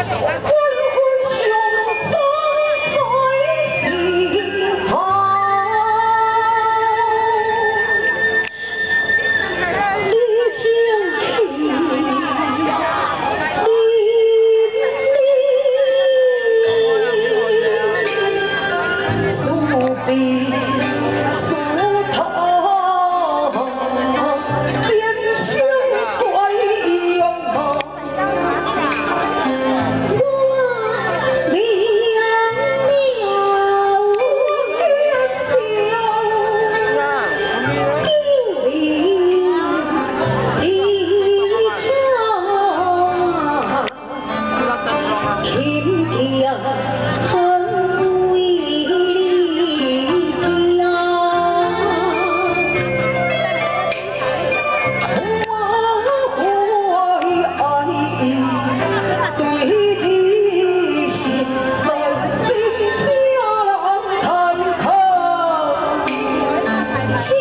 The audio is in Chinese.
苏比。Gracias.